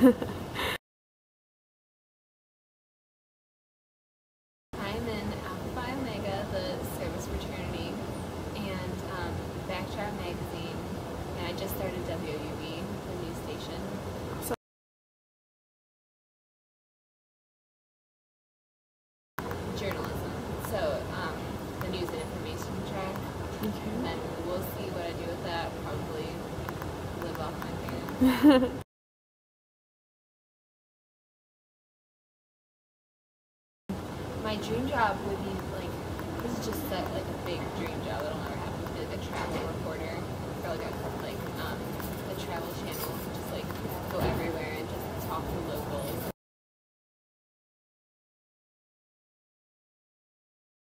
I'm in Alpha Phi Omega, the service fraternity, and um, Backdrop Magazine, and I just started WUB, the news station. Journalism, so um, the news and information track, and Okay. then we'll see what I do with that. Probably live off my parents. My dream job would be like this is just that like a big